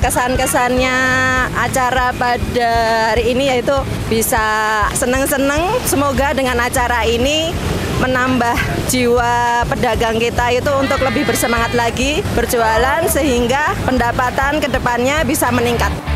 kesan-kesannya acara pada hari ini yaitu bisa seneng-seneng. Semoga dengan acara ini menambah jiwa pedagang kita itu untuk lebih bersemangat lagi berjualan sehingga pendapatan ke depannya bisa meningkat.